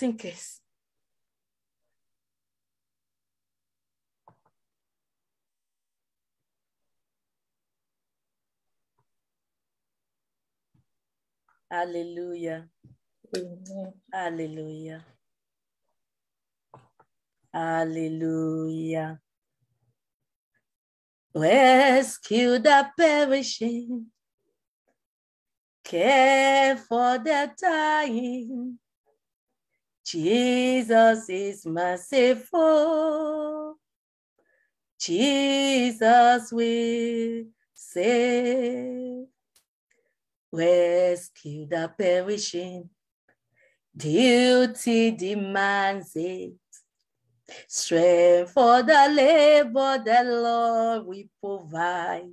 in case. Hallelujah. Hallelujah. Hallelujah. Rescue the perishing, care for the dying. Jesus is merciful. Jesus will save. Rescue the perishing. Duty demands it. Strength for the labor the Lord will provide.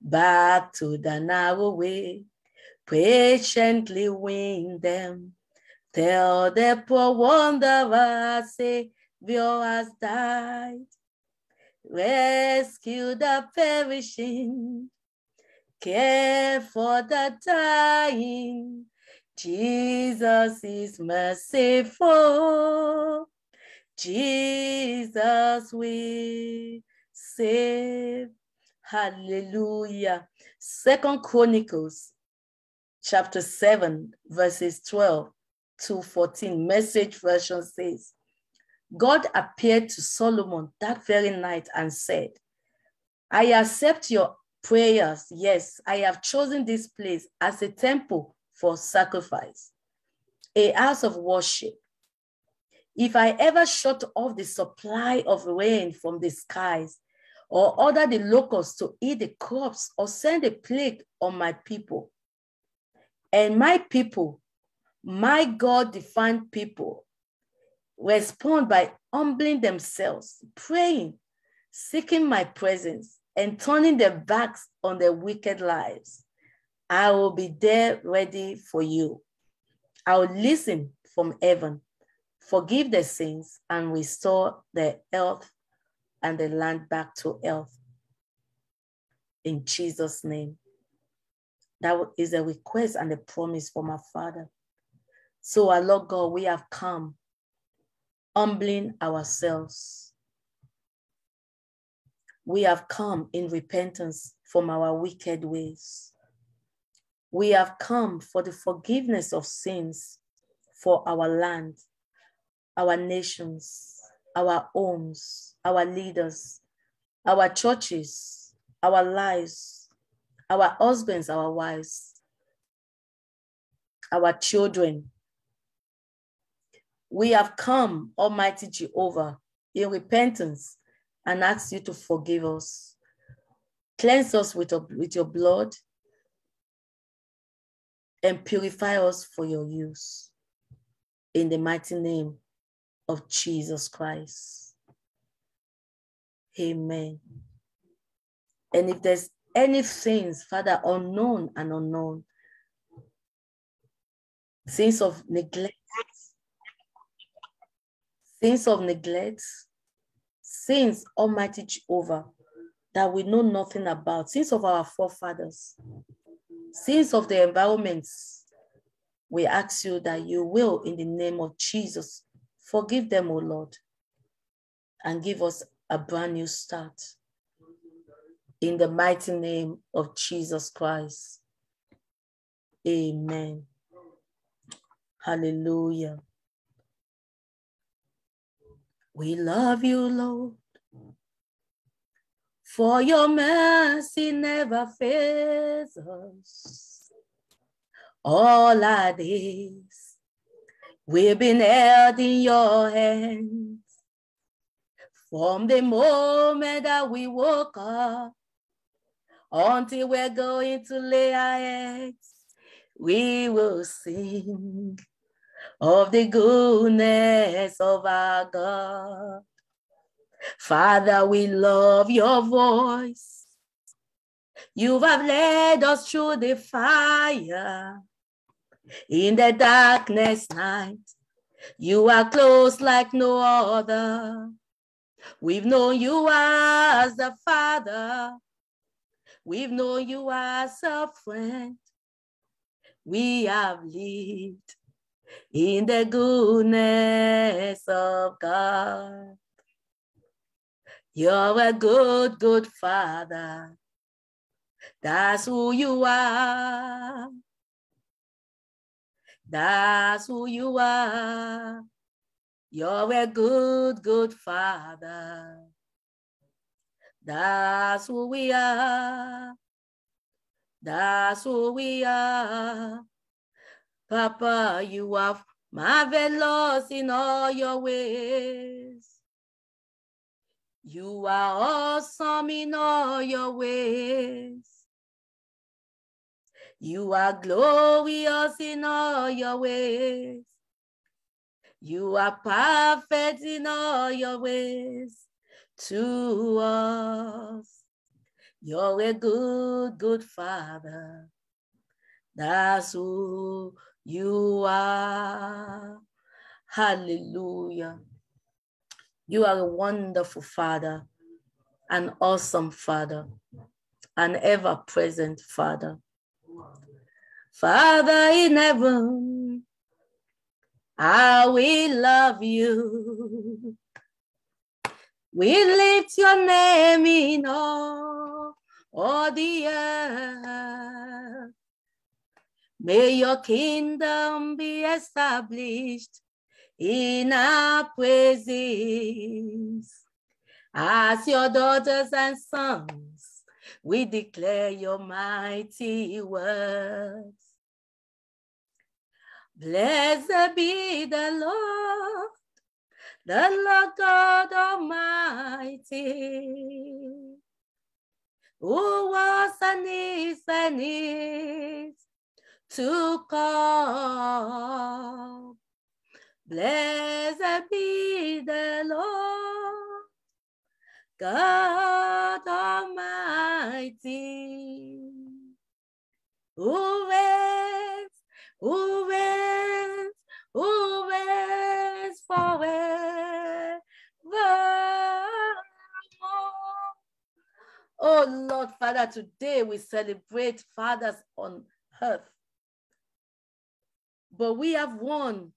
Back to the narrow way, patiently win them. Tell the poor wanderer, Savior has died. Rescue the perishing, care for the dying. Jesus is merciful. Jesus will save. Hallelujah. Second Chronicles chapter 7, verses 12 to 14. Message version says, God appeared to Solomon that very night and said, I accept your prayers. Yes, I have chosen this place as a temple for sacrifice, a house of worship. If I ever shut off the supply of rain from the skies, or order the locusts to eat the crops, or send a plague on my people, and my people, my God defined people, respond by humbling themselves, praying, seeking my presence, and turning their backs on their wicked lives. I will be there ready for you. I will listen from heaven, forgive their sins, and restore their health and the land back to health. In Jesus' name. That is a request and a promise from our Father. So, our Lord God, we have come humbling ourselves. We have come in repentance from our wicked ways. We have come for the forgiveness of sins for our land, our nations, our homes, our leaders, our churches, our lives, our husbands, our wives, our children. We have come, Almighty Jehovah, in repentance and ask you to forgive us. Cleanse us with, with your blood and purify us for your use. In the mighty name of Jesus Christ. Amen. And if there's any sins, Father, unknown and unknown, sins of neglect, sins of neglect, sins, Almighty Jehovah, that we know nothing about, sins of our forefathers, sins of the environments, we ask you that you will, in the name of Jesus, forgive them, O Lord, and give us a brand new start. In the mighty name of Jesus Christ. Amen. Hallelujah. We love you, Lord, for your mercy never fails us. All our days, we've been held in your hands. From the moment that we woke up until we're going to lay our heads, we will sing of the goodness of our God. Father, we love your voice. You have led us through the fire. In the darkness night, you are close like no other. We've known you as a father. We've known you as a friend. We have lived in the goodness of God. You're a good, good father. That's who you are. That's who you are. You're a good, good father. That's who we are. That's who we are. Papa, you are marvelous in all your ways. You are awesome in all your ways. You are glorious in all your ways. You are perfect in all your ways to us. You're a good, good father. That's who you are. Hallelujah. You are a wonderful Father, an awesome Father, an ever present Father. Father in heaven, I will love you. We lift your name in all, all the earth. May your kingdom be established in our praises. As your daughters and sons, we declare your mighty words. Blessed be the Lord, the Lord God Almighty, who was and is and is to come. Blessed be the Lord God Almighty, who reigns, who reigns, who reigns forever. Oh Lord, Father, today we celebrate fathers on earth. But we have one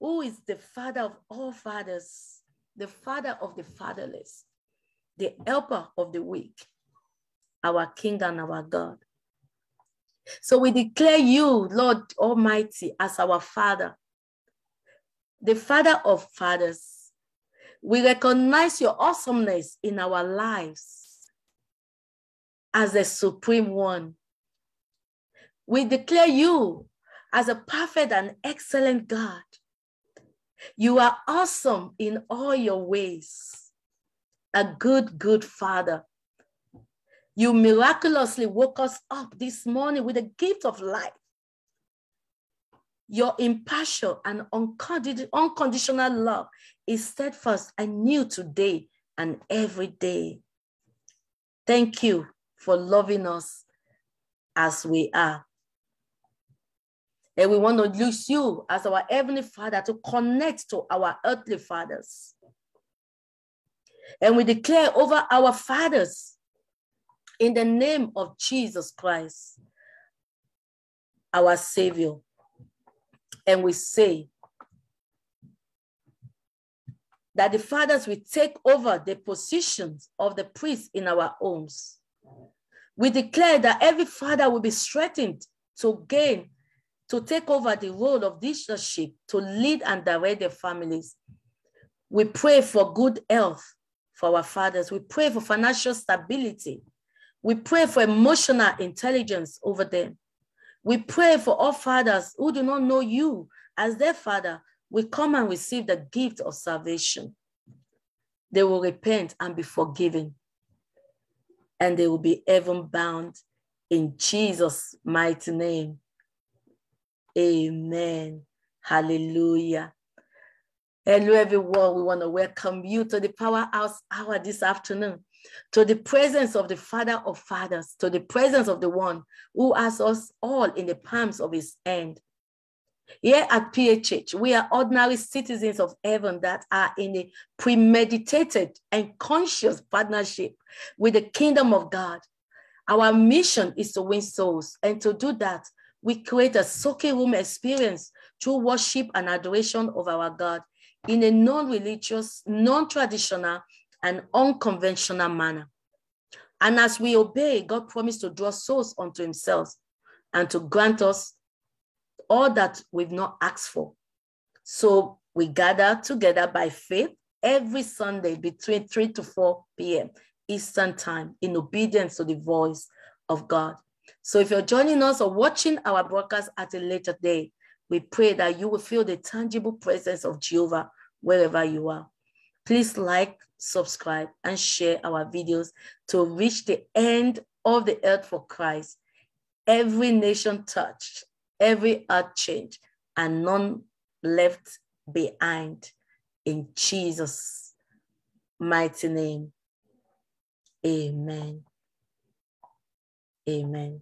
who is the father of all fathers, the father of the fatherless, the helper of the weak, our King and our God. So we declare you, Lord Almighty, as our Father, the Father of fathers. We recognize your awesomeness in our lives as the Supreme One. We declare you as a perfect and excellent God you are awesome in all your ways. A good, good father. You miraculously woke us up this morning with a gift of life. Your impartial and unconditional love is steadfast and new today and every day. Thank you for loving us as we are. And we want to use you as our Heavenly Father to connect to our earthly fathers. And we declare over our fathers in the name of Jesus Christ, our Savior. And we say that the fathers will take over the positions of the priests in our homes. We declare that every father will be strengthened to gain to take over the role of leadership to lead and direct their families. We pray for good health for our fathers. We pray for financial stability. We pray for emotional intelligence over them. We pray for all fathers who do not know you as their father. We come and receive the gift of salvation. They will repent and be forgiven, and they will be heaven bound in Jesus' mighty name. Amen. Hallelujah. Hello, everyone. We want to welcome you to the Powerhouse Hour this afternoon, to the presence of the Father of Fathers, to the presence of the one who has us all in the palms of his hand. Here at PHH, we are ordinary citizens of heaven that are in a premeditated and conscious partnership with the kingdom of God. Our mission is to win souls, and to do that, we create a soaking room experience through worship and adoration of our God in a non-religious, non-traditional, and unconventional manner. And as we obey, God promised to draw souls unto himself and to grant us all that we've not asked for. So we gather together by faith every Sunday between 3 to 4 p.m. Eastern Time in obedience to the voice of God. So if you're joining us or watching our broadcast at a later day, we pray that you will feel the tangible presence of Jehovah wherever you are. Please like, subscribe, and share our videos to reach the end of the earth for Christ. Every nation touched, every heart changed, and none left behind. In Jesus' mighty name. Amen. Amen.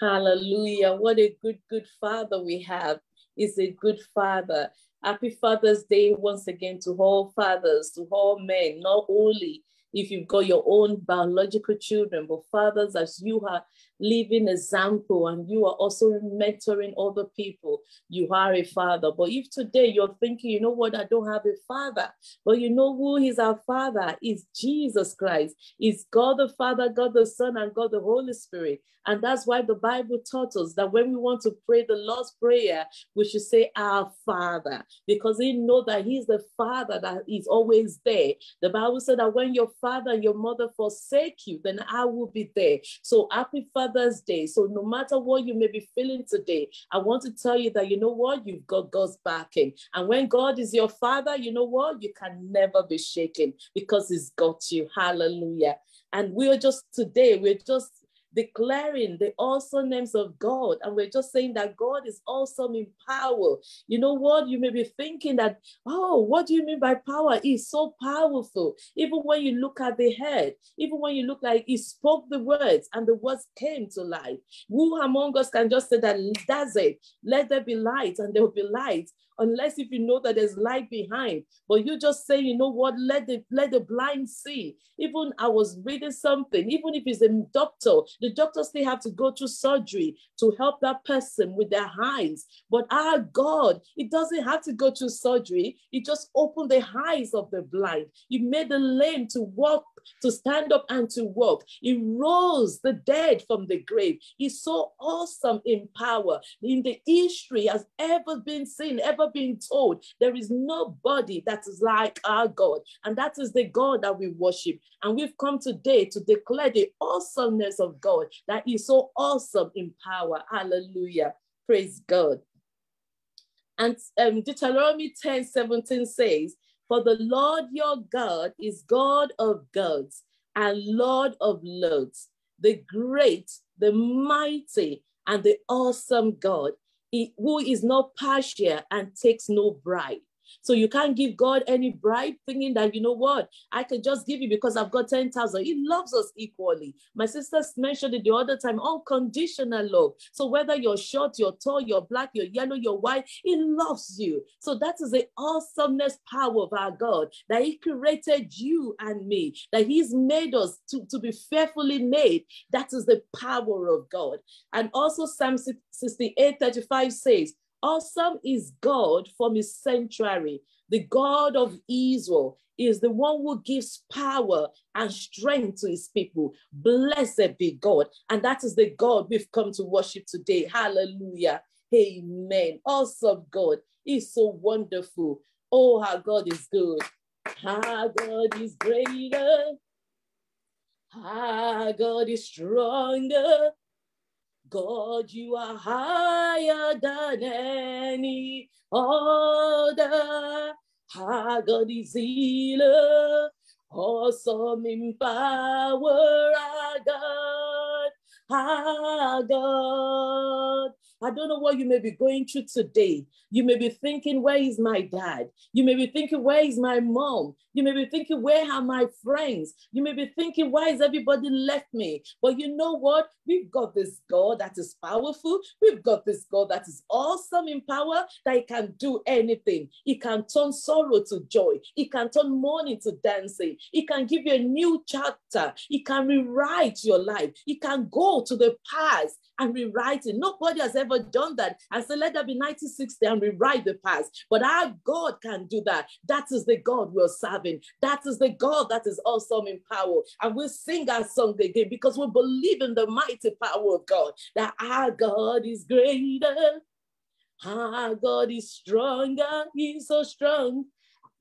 Hallelujah. What a good, good Father we have. Is a good Father. Happy Father's Day once again to all fathers, to all men, not only if you've got your own biological children, but fathers, as you are living example and you are also mentoring other people, you are a father. But if today you're thinking, you know what, I don't have a father, but you know who is our father? Is Jesus Christ. Is God the Father, God the Son, and God the Holy Spirit. And that's why the Bible taught us that when we want to pray the Lord's Prayer, we should say, Our Father, because we know that He's the Father that is always there. The Bible said that when your father and your mother forsake you, then I will be there. So happy Father's Day. So no matter what you may be feeling today, I want to tell you that you know what? You've got God's backing. And when God is your father, you know what? You can never be shaken because He's got you. Hallelujah. And we are just today, we're just declaring the awesome names of God. And we're just saying that God is awesome in power. You know what? You may be thinking that, oh, what do you mean by power? He's so powerful. Even when you look at the head, even when you look like he spoke the words and the words came to life. Who among us can just say that, that's it, let there be light and there will be light unless if you know that there's light behind. But you just say, you know what, let the let the blind see. Even I was reading something, even if it's a doctor, the doctors still have to go through surgery to help that person with their eyes. But our God, it doesn't have to go through surgery. He just opened the eyes of the blind. He made the lame to walk, to stand up and to walk. He rose the dead from the grave. He's so awesome in power. In the history has ever been seen, ever been told. There is nobody that is like our God. And that is the God that we worship. And we've come today to declare the awesomeness of God, that is so awesome in power. Hallelujah. Praise God. And um, Deuteronomy 10 17 says, For the Lord your God is God of gods and Lord of lords, the great, the mighty, and the awesome God who is not partial and takes no bribe. So you can't give God any bribe thinking that, you know what, I can just give you because I've got 10,000. He loves us equally. My sister mentioned it the other time, unconditional love. So whether you're short, you're tall, you're black, you're yellow, you're white, he loves you. So that is the awesomeness power of our God, that he created you and me, that he's made us to, to be fearfully made. That is the power of God. And also Psalm 68, 35 says, Awesome is God from his sanctuary. The God of Israel is the one who gives power and strength to his people. Blessed be God. And that is the God we've come to worship today. Hallelujah. Amen. Awesome God. He's so wonderful. Oh, our God is good. Our God is greater. Our God is stronger. God, you are higher than any other. Our God is healer, awesome in power, our God, our God. I don't know what you may be going through today. You may be thinking, where is my dad? You may be thinking, where is my mom? You may be thinking, where are my friends? You may be thinking, why has everybody left me? But you know what? We've got this God that is powerful. We've got this God that is awesome in power, that He can do anything. He can turn sorrow to joy. He can turn mourning to dancing. He can give you a new chapter. He can rewrite your life. He can go to the past and rewrite it. Nobody has ever done that. I said, let there be 1960 and rewrite the past. But our God can do that. That is the God we're serving. That is the God that is awesome in power. And we'll sing our song again because we believe in the mighty power of God, that our God is greater. Our God is stronger. He's so strong.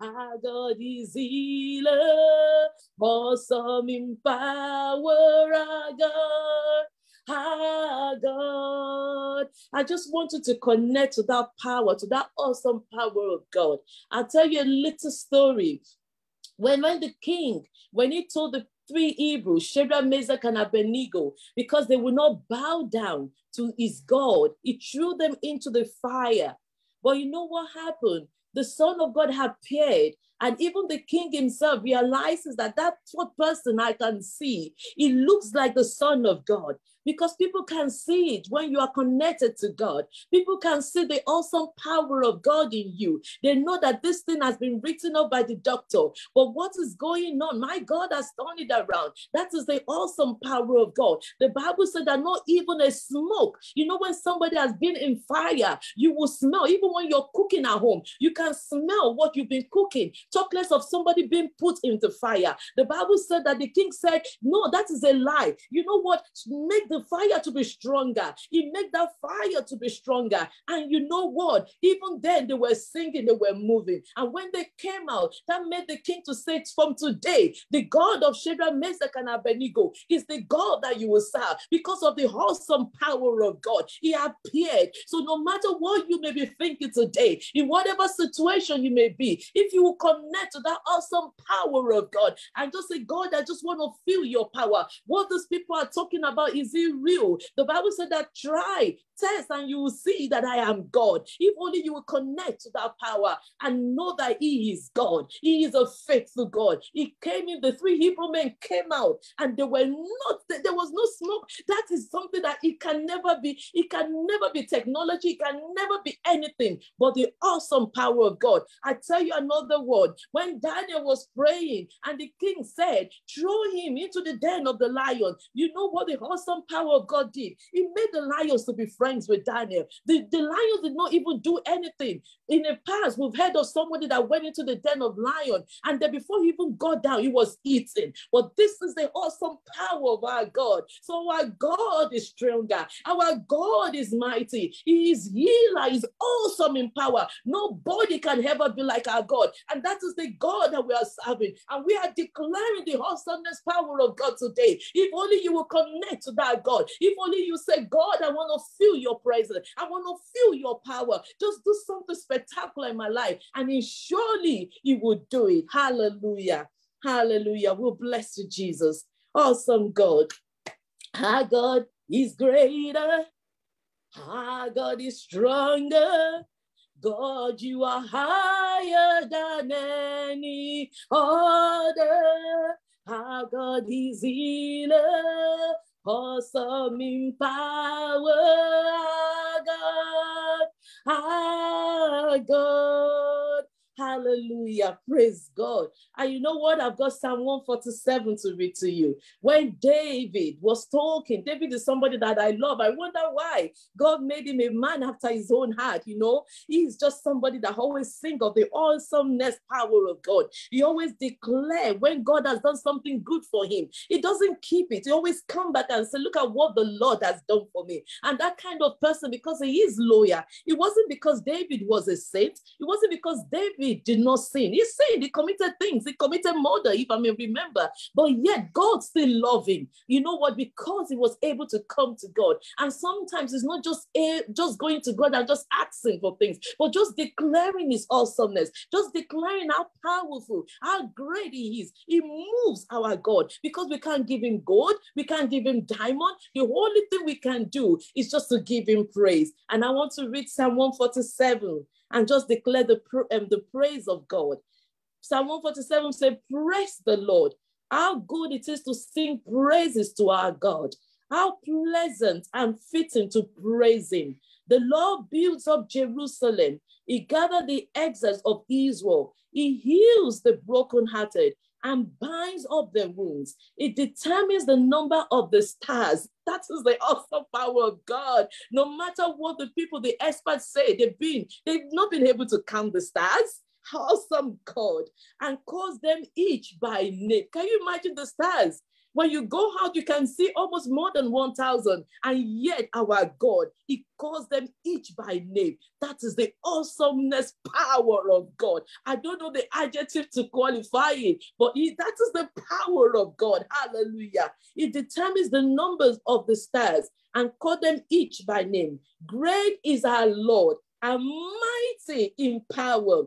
Our God is healer, awesome in power, our God. Our God. I just wanted to connect to that power, to that awesome power of God. I'll tell you a little story. When, when the king, when he told the three Hebrews, Shadrach, Meshach, and Abednego, because they would not bow down to his God, he threw them into the fire. But you know what happened? The Son of God had appeared, and even the king himself realizes that that's what person I can see. It looks like the Son of God because people can see it when you are connected to God. People can see the awesome power of God in you. They know that this thing has been written up by the doctor, but what is going on? My God has turned it around. That is the awesome power of God. The Bible said that not even a smoke, you know, when somebody has been in fire, you will smell, even when you're cooking at home, you can smell what you've been cooking. Talk less of somebody being put into fire. The Bible said that the king said, No, that is a lie. You know what? Make the fire to be stronger. He made that fire to be stronger. And you know what? Even then, they were singing, they were moving. And when they came out, that made the king to say, From today, the God of Shadrach, Meshach, and Abednego is the God that you will serve because of the awesome power of God. He appeared. So, no matter what you may be thinking today, in whatever situation you may be, if you will connect to that awesome power of God and just say, God, I just want to feel your power. What those people are talking about is it real. The Bible said that try, test, and you will see that I am God. If only you will connect to that power and know that He is God. He is a faithful God. He came in, the three Hebrew men came out, and they were not, there was no smoke. That is something that it can never be, it can never be technology, it can never be anything but the awesome power of God. I tell you another word. When Daniel was praying, and the king said, Throw him into the den of the lion, you know what the awesome power power of God did. He made the lions to be friends with Daniel. The, the lions did not even do anything. In the past, we've heard of somebody that went into the den of lion, and then before he even got down, he was eating. But this is the awesome power of our God. So our God is stronger. Our God is mighty. He is healer. He's awesome in power. Nobody can ever be like our God. And that is the God that we are serving. And we are declaring the awesomeness power of God today. If only you will connect to that God. If only you say, God, I want to feel your presence. I want to feel your power. Just do something spectacular in my life. And he surely he will do it. Hallelujah. Hallelujah. We'll bless you, Jesus. Awesome God. Our God is greater. Our God is stronger. God, you are higher than any other. Our God is healer awesome in power, God, our God. Hallelujah. Praise God. And you know what? I've got Psalm 147 to read to you. When David was talking, David is somebody that I love. I wonder why God made him a man after his own heart. You know, he's just somebody that always sing of the awesomeness power of God. He always declare when God has done something good for him. He doesn't keep it. He always come back and say, look at what the Lord has done for me. And that kind of person, because he is loyal, it wasn't because David was a saint. It wasn't because David Did not sin. He sinned, he committed things, he committed murder, if I may remember. But yet God still loved him. You know what? Because he was able to come to God. And sometimes it's not just a, just going to God and just asking for things, but just declaring his awesomeness, just declaring how powerful, how great he is. He moves our God because we can't give him gold, we can't give him diamond. The only thing we can do is just to give him praise. And I want to read Psalm 147 and just declare the, um, the praise of God. Psalm 147 said, Praise the Lord. How good it is to sing praises to our God. How pleasant and fitting to praise Him. The Lord builds up Jerusalem. He gathered the exiles of Israel. He heals the brokenhearted and binds up their wounds. It determines the number of the stars. That is the awesome power of God. No matter what the people, the experts say, they've been, they've not been able to count the stars. How awesome God, and calls them each by name. Can you imagine the stars? When you go out, you can see almost more than 1,000. And yet, our God, He calls them each by name. That is the awesomeness power of God. I don't know the adjective to qualify it, but he, that is the power of God. Hallelujah. It determines the numbers of the stars and call them each by name. Great is our Lord and mighty in power.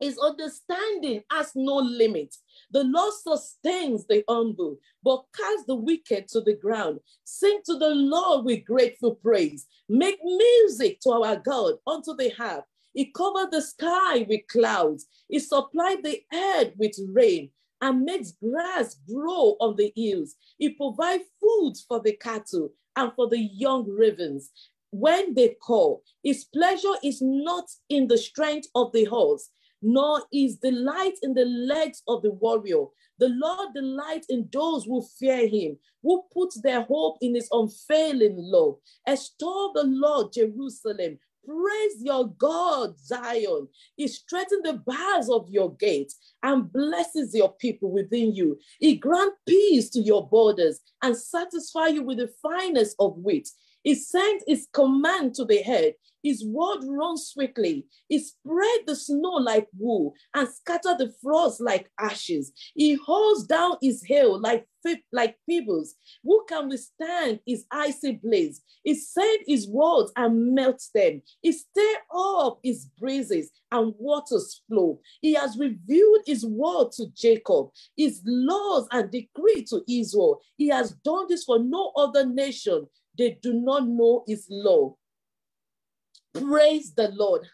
His understanding has no limit. The Lord sustains the humble, but cast the wicked to the ground. Sing to the Lord with grateful praise. Make music to our God unto the harp. He covered the sky with clouds. He supplied the earth with rain and makes grass grow on the hills. He provides food for the cattle and for the young ravens. When they call, his pleasure is not in the strength of the horse, nor is delight in the legs of the warrior. The Lord delights in those who fear him, who put their hope in his unfailing love. Extol the Lord, Jerusalem. Praise your God, Zion. He strengthens the bars of your gates and blesses your people within you. He grants peace to your borders and satisfy you with the finest of wheat. He sent his command to the head. His word runs swiftly. He spread the snow like wool and scattered the frost like ashes. He holds down his hail like like pebbles. Who can withstand his icy blaze? He sent his words and melts them. He stir up his breezes and waters flow. He has revealed his word to Jacob, his laws and decree to Israel. He has done this for no other nation. They do not know his law. Praise the Lord.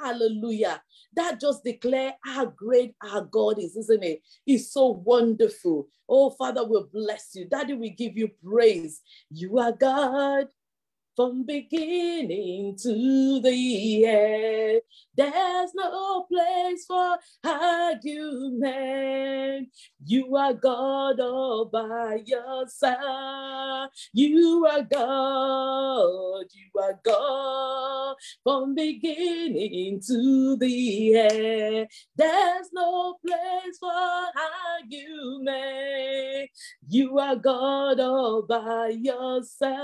Hallelujah. That just declare how great our God is, isn't it? He's so wonderful. Oh, Father, we bless you. Daddy, we give you praise. You are God from beginning to the end. There's no place for argument. You are God all by yourself. You are God. You are God from beginning to the end. There's no place for argument. You are God all by yourself.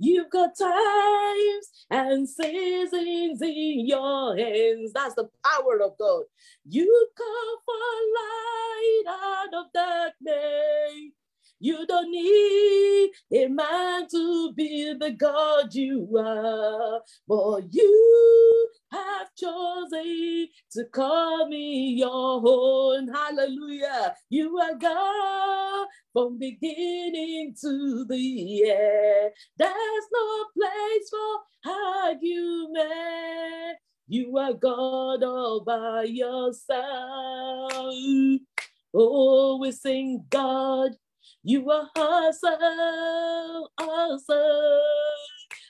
You've got times and seasons in your hands. That's the power of God. You call for light out of darkness. You don't need a man to be the God you are, but you have chosen to call me your own. Hallelujah. You are God from beginning to the end. There's no place for argument. You are God all by yourself. Oh, we sing God you are awesome, awesome.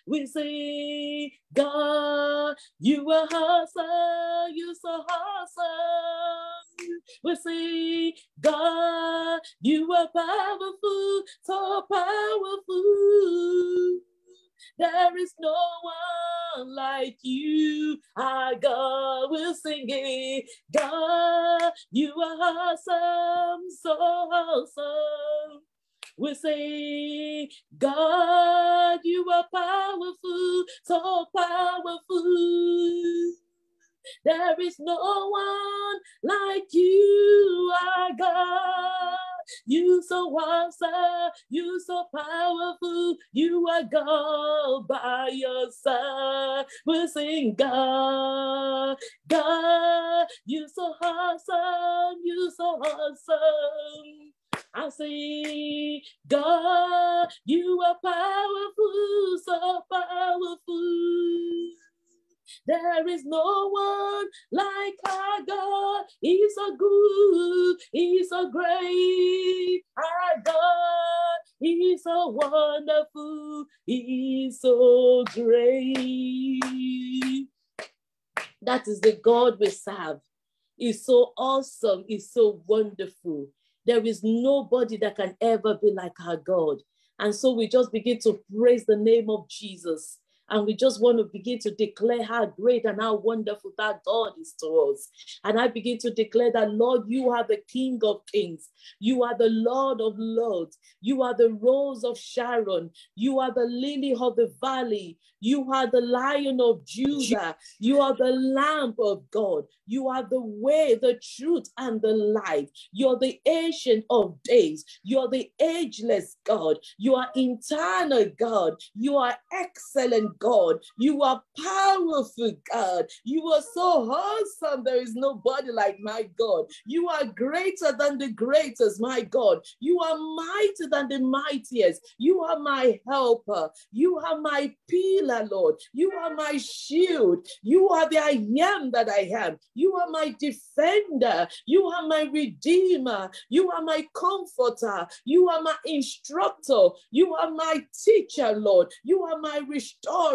We say, God, you are awesome, you so awesome. We say, God, you are powerful, so powerful. There is no one like you. Our God will sing it. God, you are awesome, so awesome. We say, God, you are powerful, so powerful. There is no one like you, our God. You so awesome, you so powerful, you are God by yourself. We sing God, God, you so awesome, you so awesome. I say, God, you are powerful, so powerful. There is no one like our God. He's so good. He's so great. Our God. He's so wonderful. He's so great. That is the God we serve. He's so awesome. He's so wonderful. There is nobody that can ever be like our God. And so we just begin to praise the name of Jesus. And we just want to begin to declare how great and how wonderful that God is to us. And I begin to declare that, Lord, you are the King of kings. You are the Lord of lords. You are the rose of Sharon. You are the lily of the valley. You are the lion of Judah. You are the lamb of God. You are the way, the truth, and the life. You're the ancient of days. You're the ageless God. You are eternal God. You are excellent God. You are powerful God. You are so awesome. There is nobody like my God. You are greater than the greatest, my God. You are mightier than the mightiest. You are my helper. You are my pillar Lord. You are my shield. You are the I am that I am. You are my defender. You are my redeemer. You are my comforter. You are my instructor. You are my teacher, Lord. You are my restorer.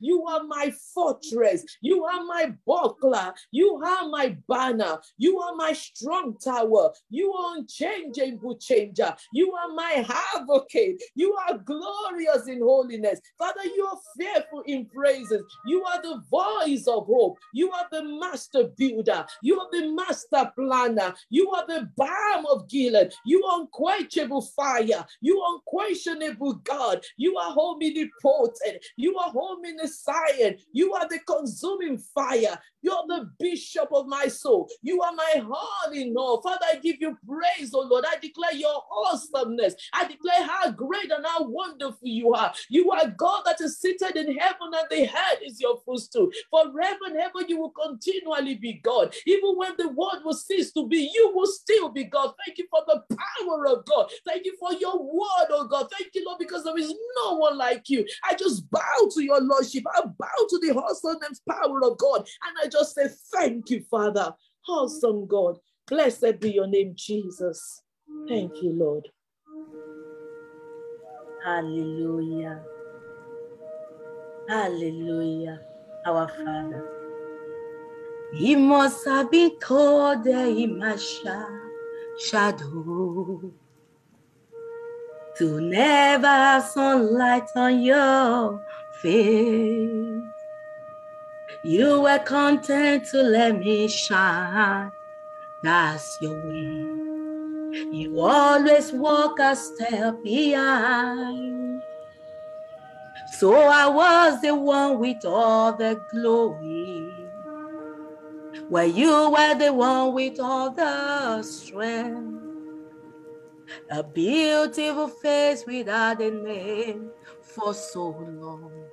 You are my fortress. You are my buckler. You are my banner. You are my strong tower. You are unchangeable changer. You are my advocate. You are glorious in holiness. Father, you are fearful in praises. You are the voice of hope. You are the master builder. You are the master planner. You are the balm of Gilead. You unquenchable fire. You unquestionable God. You are omnipotent. You are omniscient. You are the consuming fire. You're the bishop of my soul. You are my all in all. Father, I give you praise, oh Lord. I declare your awesomeness. I declare how great and how wonderful you are. You are God that is seated in heaven, and the head is your footstool. Forever and ever, you will continually be God. Even when the world will cease to be, you will still be God. Thank you for the power of God. Thank you for your word, oh God. Thank you, Lord, because there is no one like you. I just bow to your Lordship. I bow to the awesome power of God. And I just say, Thank you, Father. Awesome God. Blessed be your name, Jesus. Thank you, Lord. Hallelujah. Hallelujah. Our Father. He must have been called the shadow to never sunlight on your face. You were content to let me shine. That's your way. You always walk a step behind. So I was the one with all the glory. Where you were the one with all the strength. A beautiful face without a name for so long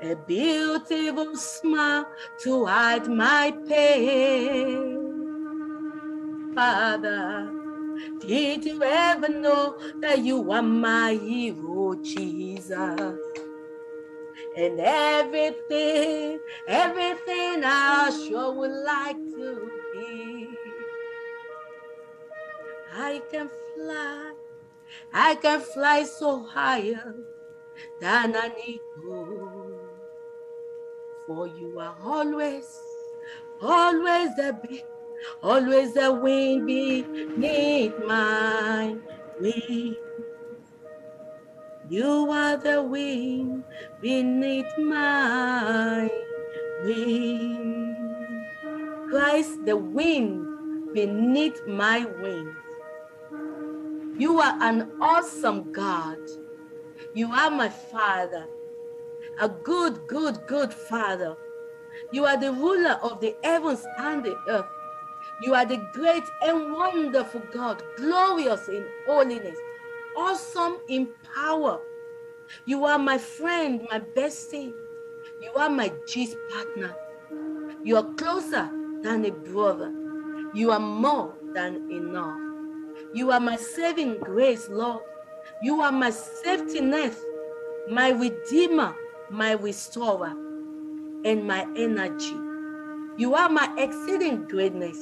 a beautiful smile to hide my pain. Father, did you ever know that you are my hero, Jesus? And everything, everything I sure would like to be. I can fly, I can fly so higher than an eagle for you are always, always the be, always the wind beneath my wing. You are the wind beneath my wing. Christ, the wind beneath my wings. You are an awesome God. You are my Father a good, good, good Father. You are the ruler of the heavens and the earth. You are the great and wonderful God, glorious in holiness, awesome in power. You are my friend, my bestie. You are my gist partner. You are closer than a brother. You are more than enough. You are my saving grace, Lord. You are my safety net, my redeemer, my restorer, and my energy. You are my exceeding greatness.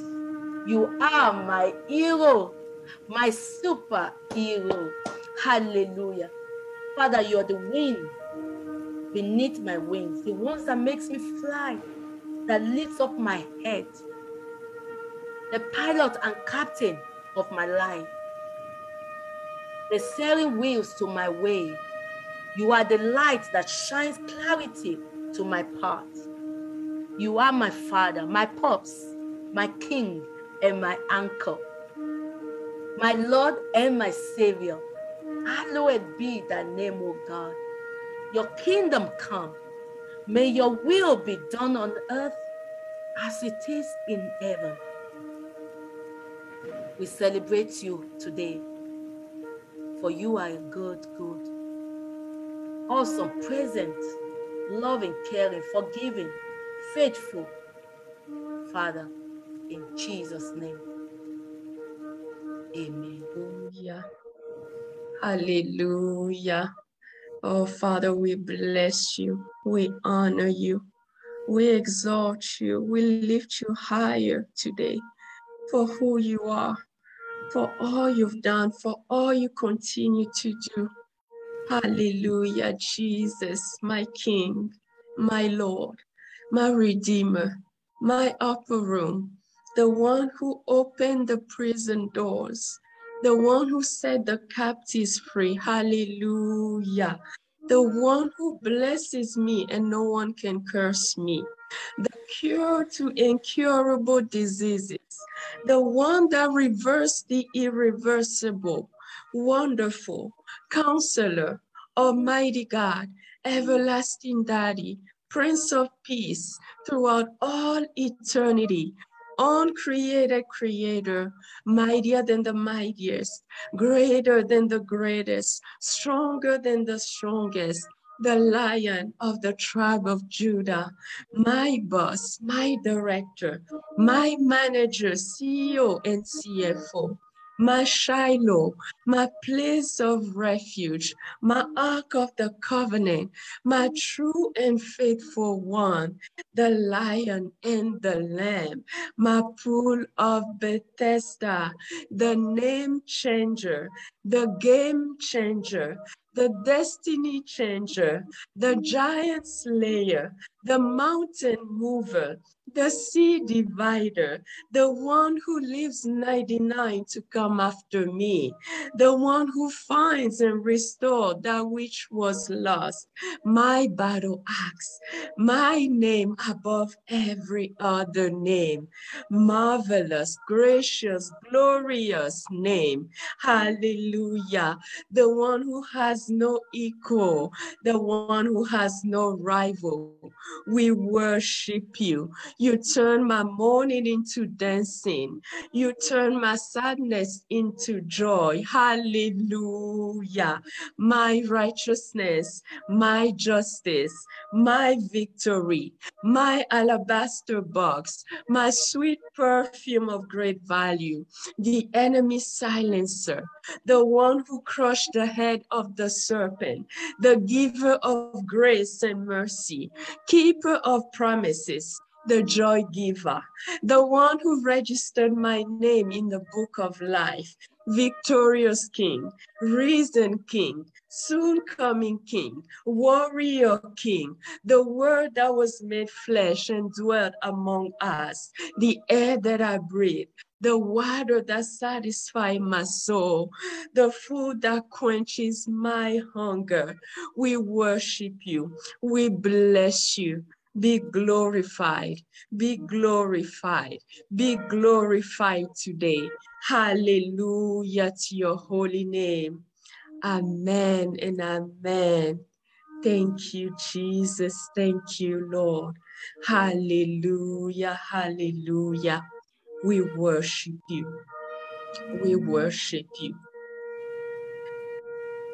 You are my hero, my superhero. Hallelujah. Father, you're the wind beneath my wings, the ones that makes me fly, that lifts up my head, the pilot and captain of my life, the sailing wheels to my way. You are the light that shines clarity to my path. You are my father, my pops, my king, and my uncle, my Lord and my Savior. Hallowed be thy name, O God. Your kingdom come. May your will be done on earth as it is in heaven. We celebrate you today, for you are a good, good, awesome, present, loving, caring, forgiving, faithful Father, in Jesus' name. Amen. Hallelujah. Hallelujah. Oh, Father, we bless you. We honor you. We exalt you. We lift you higher today for who you are, for all you've done, for all you continue to do. Hallelujah, Jesus, my King, my Lord, my Redeemer, my upper room, the one who opened the prison doors, the one who set the captives free. Hallelujah. The one who blesses me and no one can curse me. The cure to incurable diseases. The one that reversed the irreversible. Wonderful. Counselor. Almighty God. Everlasting Daddy. Prince of Peace. Throughout all eternity uncreated creator, mightier than the mightiest, greater than the greatest, stronger than the strongest, the lion of the tribe of Judah, my boss, my director, my manager, CEO, and CFO my Shiloh, my place of refuge, my ark of the covenant, my true and faithful one, the lion and the lamb, my pool of Bethesda, the name changer, the game changer, the destiny changer, the giant slayer, the mountain mover, the sea divider, the one who leaves 99 to come after me, the one who finds and restores that which was lost, my battle axe, my name above every other name, marvelous, gracious, glorious name. Hallelujah. The one who has no equal, the one who has no rival. We worship you. You turn my mourning into dancing. You turn my sadness into joy. Hallelujah. My righteousness, my justice, my victory, my alabaster box, my sweet perfume of great value, the enemy silencer, the one who crushed the head of the serpent, the giver of grace and mercy, keeper of promises, the joy giver, the one who registered my name in the book of life, victorious King, risen King, soon coming King, warrior King, the word that was made flesh and dwelt among us, the air that I breathe, the water that satisfies my soul, the food that quenches my hunger. We worship you. We bless you. Be glorified, be glorified, be glorified today. Hallelujah to your holy name. Amen and amen. Thank you, Jesus. Thank you, Lord. Hallelujah, hallelujah. We worship you. We worship you.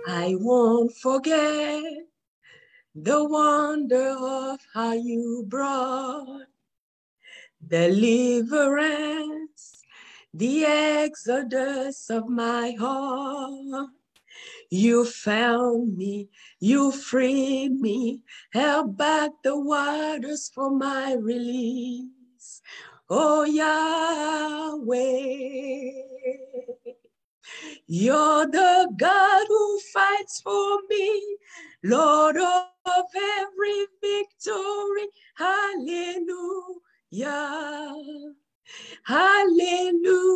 I won't forget the wonder of how you brought deliverance, the exodus of my heart. You found me, you freed me, held back the waters for my release. Oh Yahweh. You're the God who fights for me, Lord of every victory. Hallelujah. Hallelujah.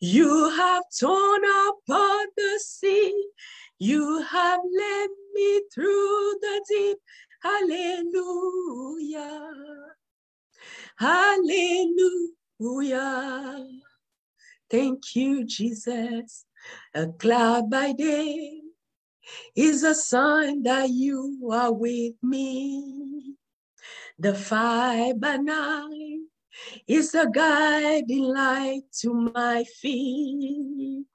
You have torn apart the sea. You have led me through the deep. Hallelujah. Hallelujah. Thank you, Jesus. A cloud by day is a sign that you are with me. The fire by night is a guiding light to my feet.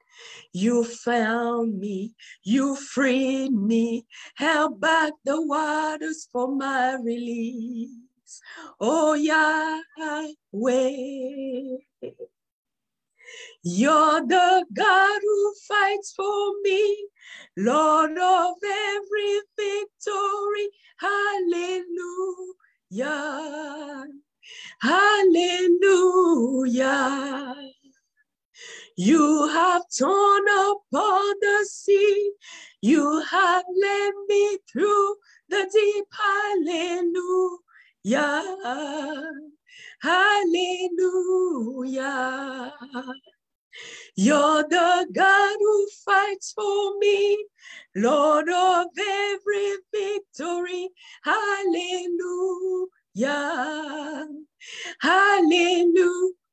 You found me, you freed me, held back the waters for my release. Oh Yahweh. You're the God who fights for me, Lord of every victory. Hallelujah. Hallelujah. You have torn upon the sea. You have led me through the deep. Hallelujah. Hallelujah. You're the God who fights for me, Lord of every victory. Hallelujah. Hallelujah.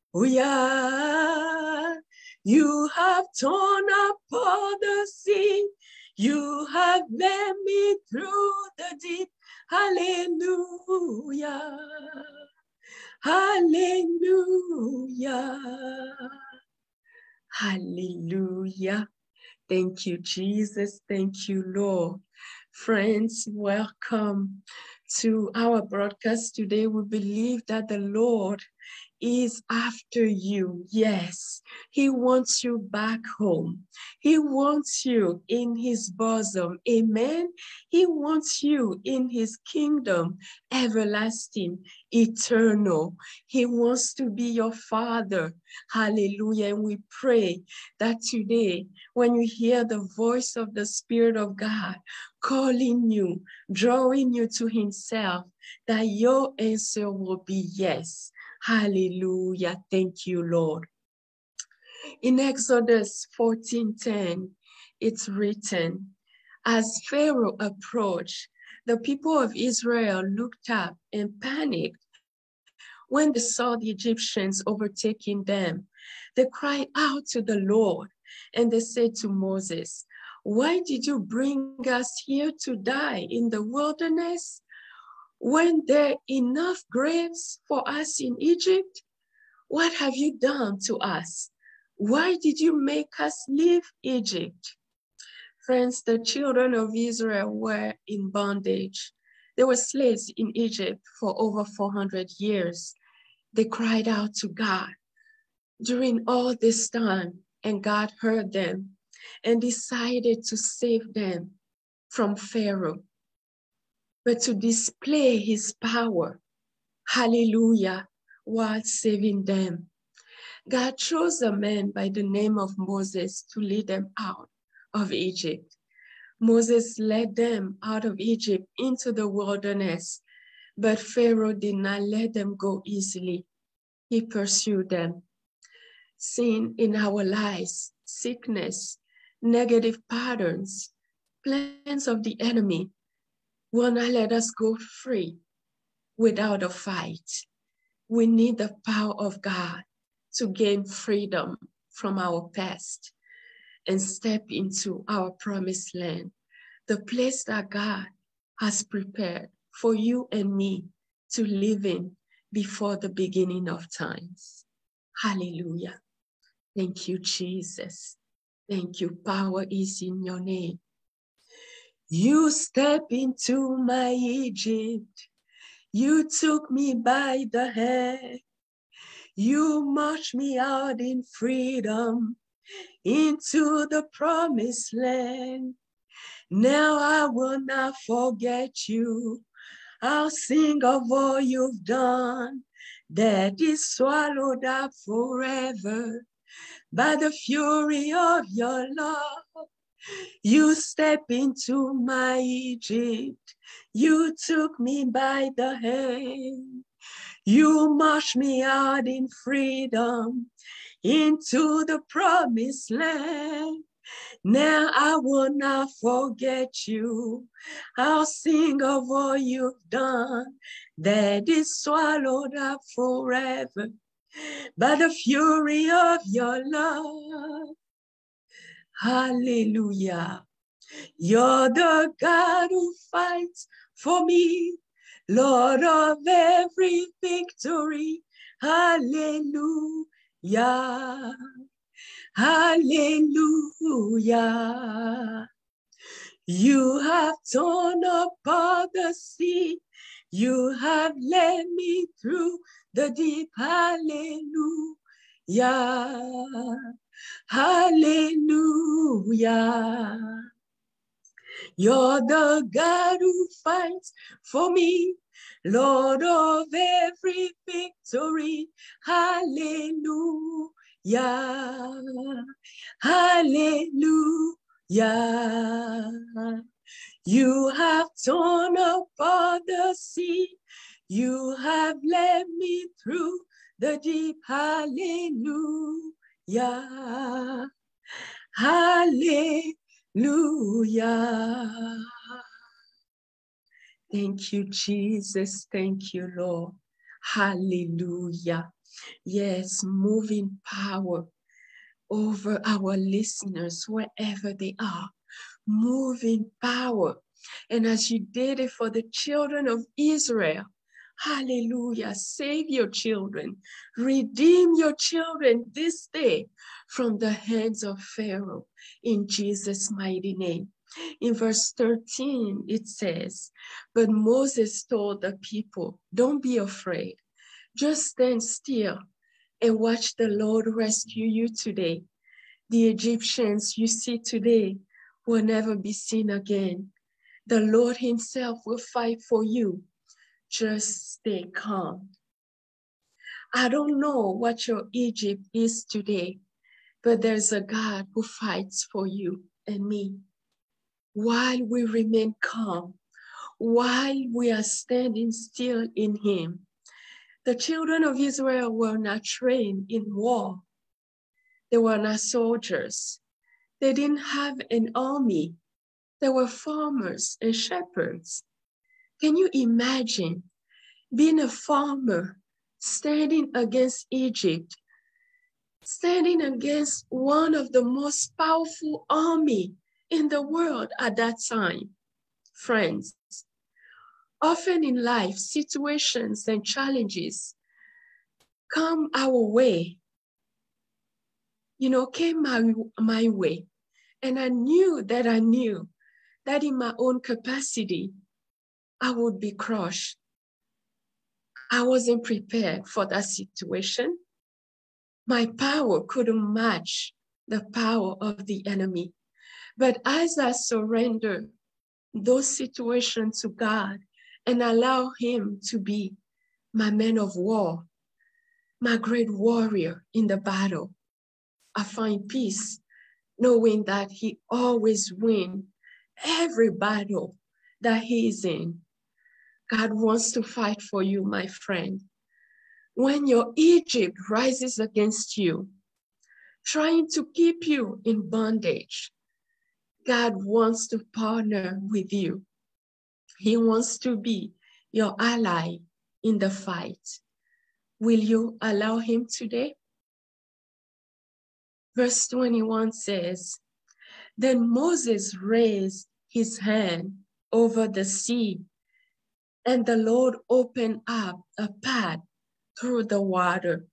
You have torn apart the sea. You have led me through the deep. Hallelujah. Hallelujah. Hallelujah. Thank you, Jesus. Thank you, Lord. Friends, welcome to our broadcast today. We believe that the Lord is after you. Yes, He wants you back home. He wants you in His bosom. Amen. He wants you in His kingdom, everlasting, eternal. He wants to be your Father. Hallelujah. And we pray that today, when you hear the voice of the Spirit of God calling you, drawing you to Himself, that your answer will be yes. Hallelujah. Thank you, Lord. In Exodus 14:10, it's written, as Pharaoh approached, the people of Israel looked up and panicked when they saw the Egyptians overtaking them. They cried out to the Lord and they said to Moses, Why did you bring us here to die in the wilderness? When there enough graves for us in Egypt? What have you done to us? Why did you make us leave Egypt? Friends, the children of Israel were in bondage. They were slaves in Egypt for over 400 years. They cried out to God during all this time, and God heard them and decided to save them from Pharaoh but to display his power. Hallelujah, while saving them. God chose a man by the name of Moses to lead them out of Egypt. Moses led them out of Egypt into the wilderness, but Pharaoh did not let them go easily. He pursued them. Sin in our lives, sickness, negative patterns, plans of the enemy will not let us go free without a fight. We need the power of God to gain freedom from our past and step into our promised land, the place that God has prepared for you and me to live in before the beginning of times. Hallelujah. Thank you, Jesus. Thank you. Power is in your name. You step into my Egypt. You took me by the hand. You marched me out in freedom into the promised land. Now I will not forget you. I'll sing of all you've done that is swallowed up forever by the fury of your love. You step into my Egypt. You took me by the hand. You marched me out in freedom into the promised land. Now I will not forget you. I'll sing of all you've done that is swallowed up forever by the fury of your love. Hallelujah. You're the God who fights for me, Lord of every victory. Hallelujah. Hallelujah. You have torn apart the sea. You have led me through the deep. Hallelujah. Hallelujah. You're the God who fights for me, Lord of every victory. Hallelujah. Hallelujah. You have torn apart the sea. You have led me through the deep. Hallelujah. Yeah, hallelujah. Thank you, Jesus. Thank you, Lord. Hallelujah. Yes, moving power over our listeners, wherever they are. Moving power. And as you did it for the children of Israel, Hallelujah. Save your children. Redeem your children this day from the hands of Pharaoh in Jesus' mighty name. In verse 13, it says, But Moses told the people, Don't be afraid. Just stand still and watch the Lord rescue you today. The Egyptians you see today will never be seen again. The Lord Himself will fight for you just stay calm. I don't know what your Egypt is today, but there's a God who fights for you and me. While we remain calm, while we are standing still in Him, the children of Israel were not trained in war. They were not soldiers. They didn't have an army. They were farmers and shepherds. Can you imagine being a farmer, standing against Egypt, standing against one of the most powerful army in the world at that time? Friends, often in life, situations and challenges come our way, you know, came my, my way. And I knew that I knew that in my own capacity, I would be crushed. I wasn't prepared for that situation. My power couldn't match the power of the enemy. But as I surrender those situations to God and allow Him to be my man of war, my great warrior in the battle, I find peace knowing that He always wins every battle that He is in. God wants to fight for you, my friend. When your Egypt rises against you, trying to keep you in bondage, God wants to partner with you. He wants to be your ally in the fight. Will you allow him today? Verse 21 says, Then Moses raised his hand over the sea. And the Lord opened up a path through the water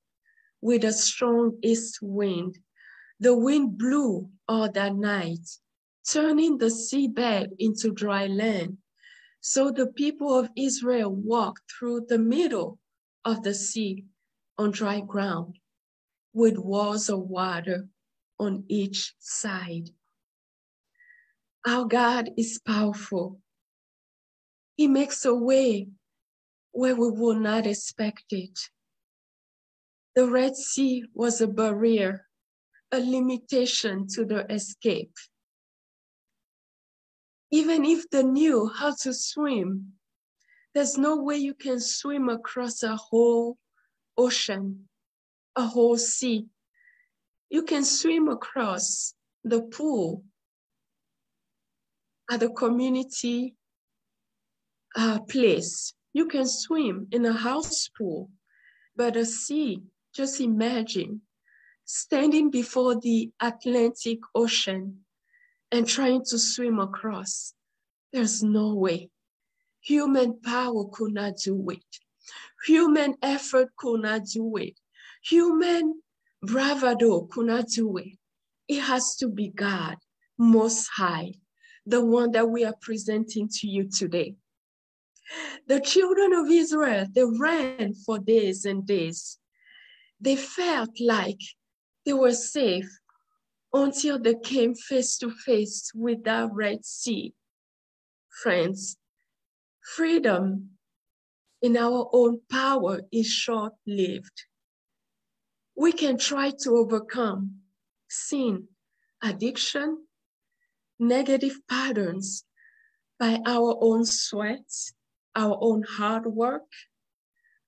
with a strong east wind. The wind blew all that night, turning the seabed into dry land. So the people of Israel walked through the middle of the sea on dry ground with walls of water on each side. Our God is powerful. He makes a way where we would not expect it. The Red Sea was a barrier, a limitation to the escape. Even if they knew how to swim, there's no way you can swim across a whole ocean, a whole sea. You can swim across the pool at the community uh, place. You can swim in a house pool, but a sea, just imagine standing before the Atlantic Ocean and trying to swim across. There's no way. Human power could not do it. Human effort could not do it. Human bravado could not do it. It has to be God, Most High, the one that we are presenting to you today. The children of Israel, they ran for days and days. They felt like they were safe until they came face to face with that Red Sea. Friends, freedom in our own power is short lived. We can try to overcome sin, addiction, negative patterns by our own sweat, our own hard work.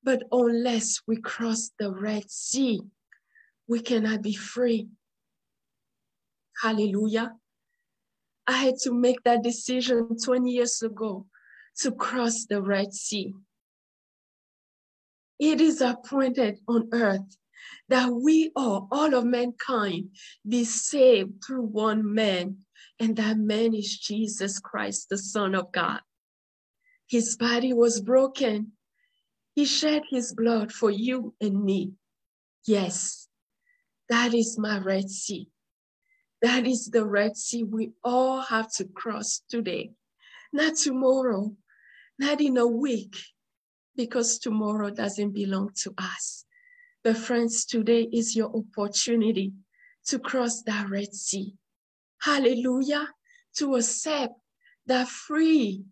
But unless we cross the Red Sea, we cannot be free. Hallelujah. I had to make that decision 20 years ago to cross the Red Sea. It is appointed on earth that we all, all of mankind, be saved through one man, and that man is Jesus Christ, the Son of God. His body was broken. He shed his blood for you and me. Yes, that is my Red Sea. That is the Red Sea we all have to cross today. Not tomorrow, not in a week, because tomorrow doesn't belong to us. But friends, today is your opportunity to cross that Red Sea. Hallelujah. To accept that free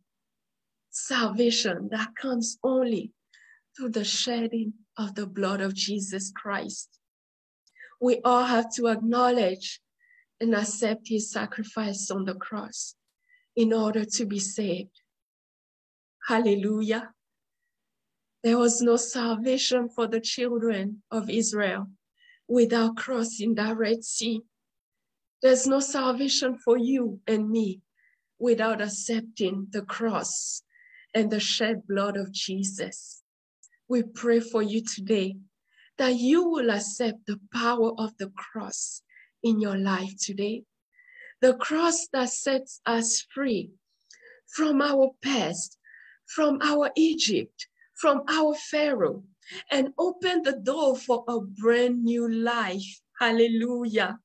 salvation that comes only through the shedding of the blood of Jesus Christ. We all have to acknowledge and accept his sacrifice on the cross in order to be saved. Hallelujah. There was no salvation for the children of Israel without crossing the Red Sea. There's no salvation for you and me without accepting the cross and the shed blood of Jesus. We pray for you today that you will accept the power of the cross in your life today. The cross that sets us free from our past, from our Egypt, from our Pharaoh, and open the door for a brand new life. Hallelujah.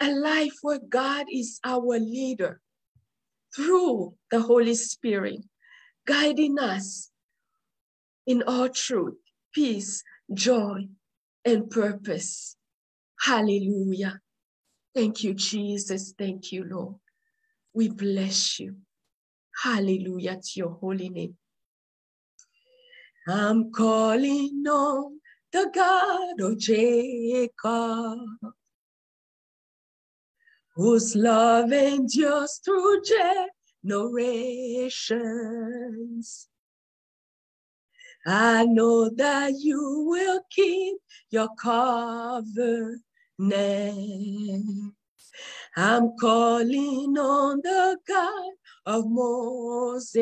A life where God is our leader through the Holy Spirit, guiding us in all truth, peace, joy, and purpose. Hallelujah. Thank you, Jesus. Thank you, Lord. We bless you. Hallelujah to your holy name. I'm calling on the God of Jacob, whose love endures through generations. I know that you will keep your covenant. I'm calling on the God of Moses,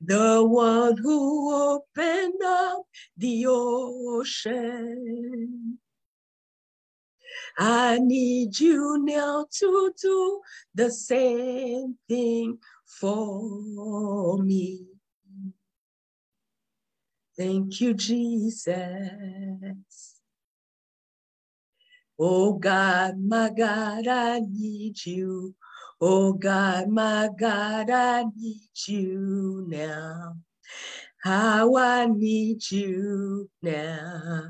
the one who opened up the ocean I need you now to do the same thing for me. Thank you, Jesus. Oh God, my God, I need you. Oh God, my God, I need you now. How I need you now.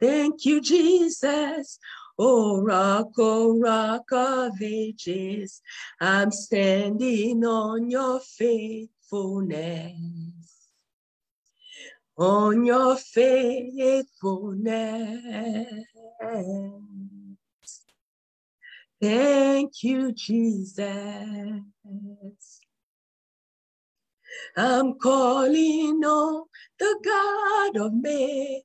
Thank you, Jesus. Oh, rock, oh, rock of ages, I'm standing on your faithfulness. On your faithfulness. Thank you, Jesus. I'm calling on the God of Mary,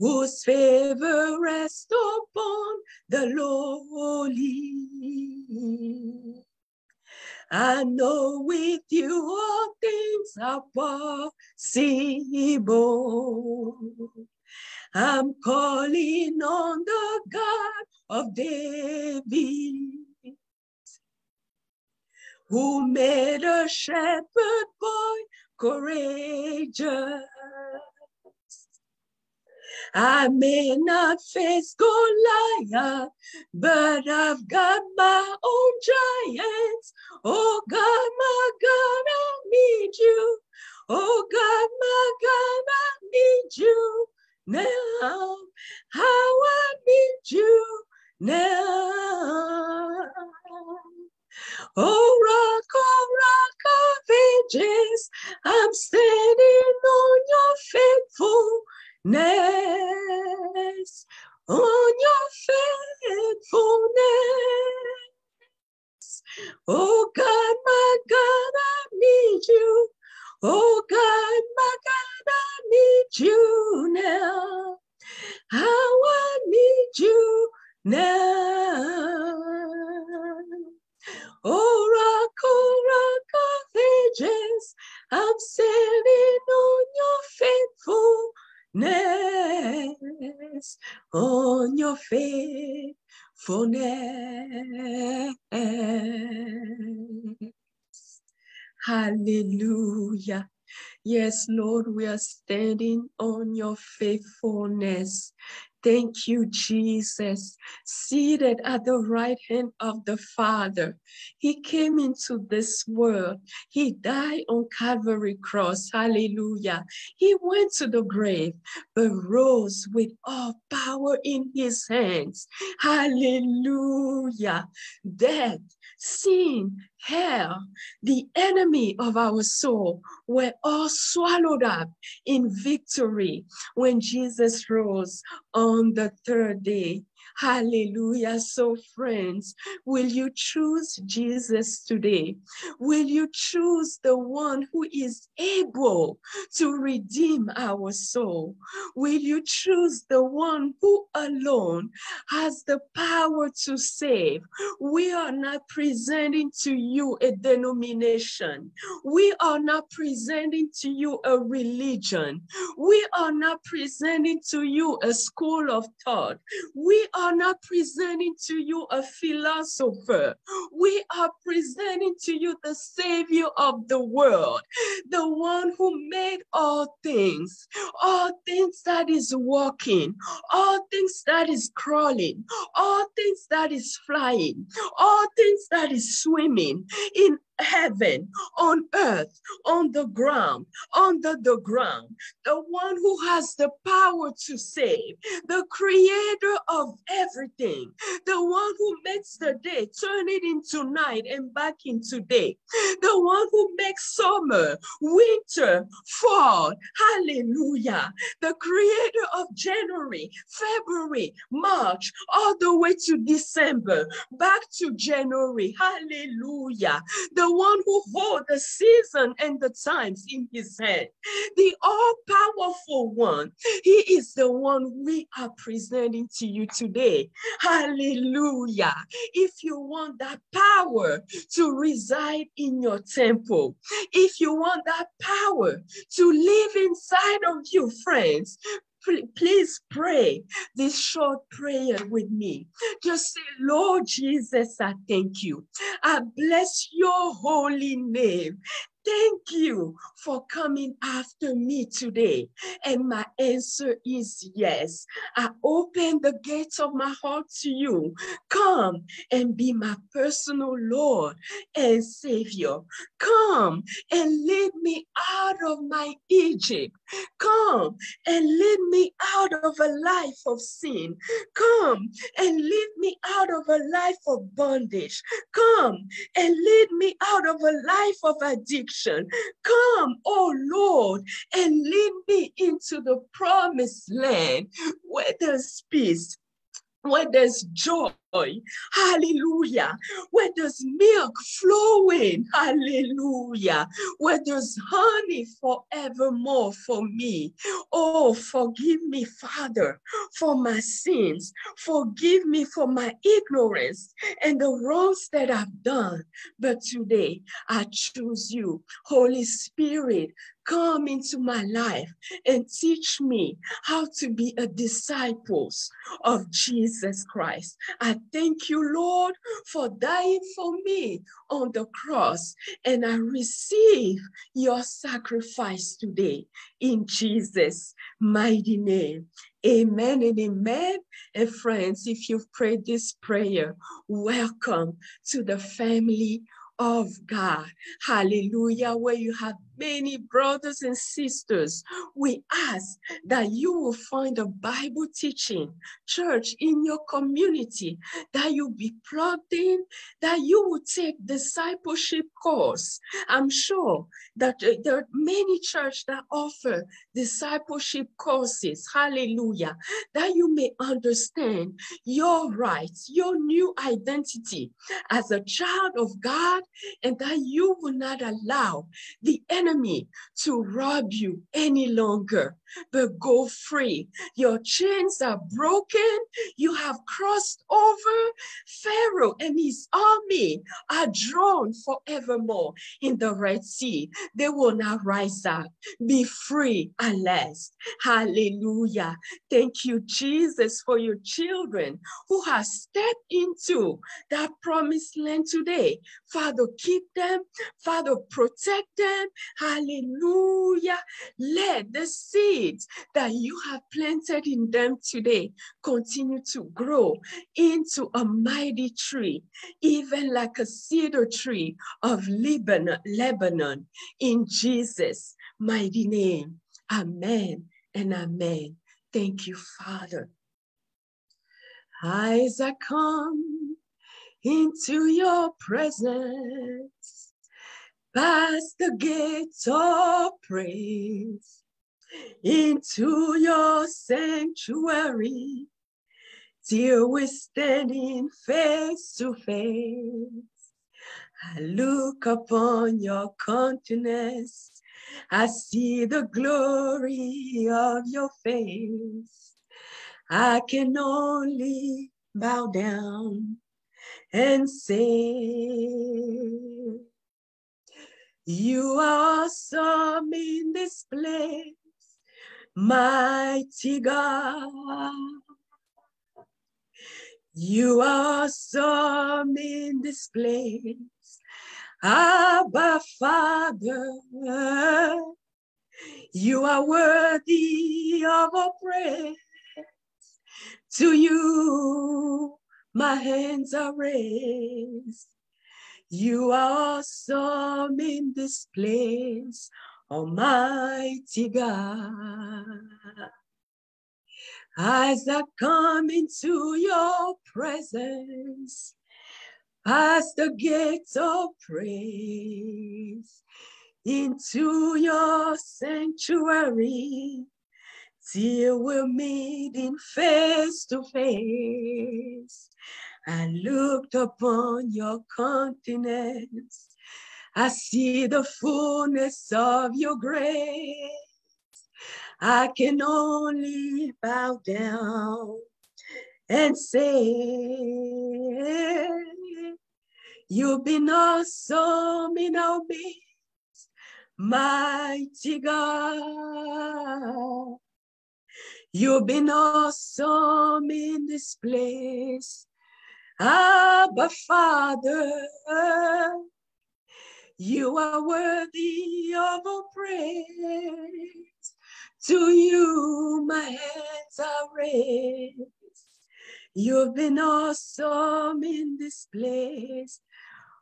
whose favor rests upon the lowly. I know with you all things are possible. I'm calling on the God of David, who made a shepherd boy courageous. I may not face Goliath, but I've got my own giants. Oh God, my God, I need you. Oh God, my God, I need you now. How I need you now. Oh, rock, oh, rock of ages, I'm standing on your faithfulness, on your faithfulness. Oh, God, my God, I need you. Oh, God, my God, I need you now. How I need you now. Oh, rock, oh, rock of ages, I'm standing on your faithfulness, on your faithfulness. Hallelujah. Yes, Lord, we are standing on your faithfulness. Thank you, Jesus. Seated at the right hand of the Father, He came into this world. He died on Calvary Cross. Hallelujah. He went to the grave, but rose with all power in His hands. Hallelujah. Death, sin, hell, the enemy of our soul were all swallowed up in victory when Jesus rose on the third day. Hallelujah. So, friends, will you choose Jesus today? Will you choose the one who is able to redeem our soul? Will you choose the one who alone has the power to save? We are not presenting to you a denomination. We are not presenting to you a religion. We are not presenting to you a school of thought. We are not presenting to you a philosopher. We are presenting to you the Savior of the world, the one who made all things, all things that is walking, all things that is crawling, all things that is flying, all things that is swimming in heaven, on earth, on the ground, under the ground, the one who has the power to save, the creator of everything, the one who makes the day turn it into night and back into day, the one who makes summer, winter, fall, hallelujah, the creator of January, February, March, all the way to December, back to January, hallelujah, the one who holds the season and the times in his hand, the all powerful one. He is the one we are presenting to you today. Hallelujah. If you want that power to reside in your temple, if you want that power to live inside of you, friends, please pray this short prayer with me. Just say, Lord Jesus, I thank you. I bless your holy name. Thank you for coming after me today. And my answer is yes. I open the gates of my heart to you. Come and be my personal Lord and Savior. Come and lead me out of my Egypt. Come and lead me out of a life of sin. Come and lead me out of a life of bondage. Come and lead me out of a life of addiction. Come, oh Lord, and lead me into the promised land where there's peace, where there's joy, Hallelujah. Where there's milk flowing. Hallelujah. Where there's honey forevermore for me. Oh, forgive me, Father, for my sins. Forgive me for my ignorance and the wrongs that I've done. But today I choose you. Holy Spirit, come into my life and teach me how to be a disciples of Jesus Christ. I thank you, Lord, for dying for me on the cross. And I receive your sacrifice today in Jesus' mighty name. Amen and amen. And friends, if you've prayed this prayer, welcome to the family of God. Hallelujah. Where you have many brothers and sisters, we ask that you will find a Bible teaching church in your community, that you be plugged in, that you will take discipleship course. I'm sure that uh, there are many churches that offer discipleship courses. Hallelujah. That you may understand your rights, your new identity as a child of God, and that you will not allow the enemy enemy to rob you any longer, but go free. Your chains are broken. You have crossed over. Pharaoh and his army are drawn forevermore in the Red Sea. They will not rise up. Be free at last. Hallelujah. Thank you, Jesus, for your children who have stepped into that promised land today. Father, keep them. Father, protect them. Hallelujah. Let the seeds that you have planted in them today continue to grow into a mighty tree, even like a cedar tree of Lebanon, Lebanon in Jesus' mighty name. Amen and amen. Thank you, Father. As I come into your presence, past the gates of praise into your sanctuary till we're standing face to face. I look upon your countenance. I see the glory of your face. I can only bow down and say, you are awesome in this place, mighty God. You are awesome in this place, Abba Father. You are worthy of our praise. To you, my hands are raised. You are awesome in this place, Almighty God. As I come into your presence, past the gates of praise, into your sanctuary, till we're meeting face to face. I looked upon your countenance. I see the fullness of your grace. I can only bow down and say, You've been awesome in our midst, mighty God. You've been awesome in this place. Abba, Father, you are worthy of all praise. To you, my hands are raised. You've been awesome in this place,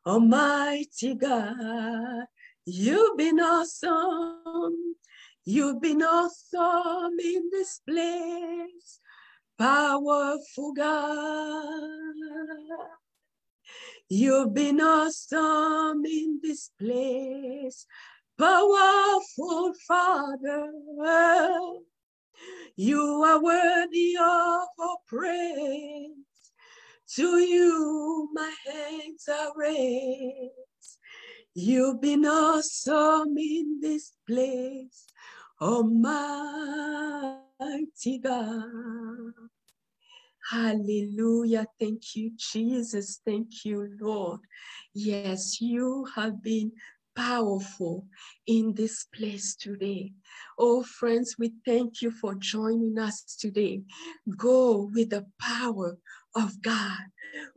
Almighty God. You've been awesome. You've been awesome in this place, powerful God. You've been awesome in this place, powerful Father. You are worthy of our praise. To you, my hands are raised. You've been awesome in this place, Almighty God. Hallelujah. Thank you, Jesus. Thank you, Lord. Yes, you have been powerful in this place today. Oh, friends, we thank you for joining us today. Go with the power of God.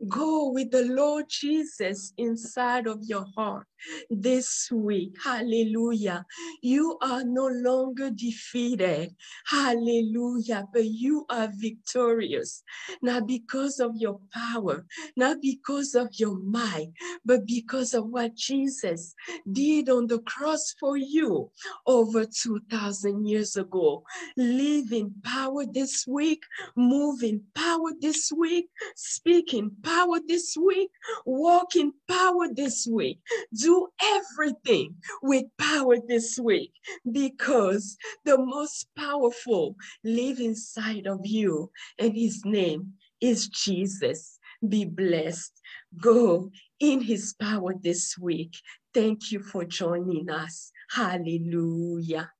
Go with the Lord Jesus inside of your heart this week. Hallelujah. You are no longer defeated. Hallelujah. But you are victorious. Not because of your power, not because of your might, but because of what Jesus did on the cross for you over 2,000 years ago. Live in power this week, move in power this week, speak in power this week, walk in power this week. Do everything with power this week because the most powerful live inside of you, and his name is Jesus. Be blessed. Go in his power this week. Thank you for joining us. Hallelujah.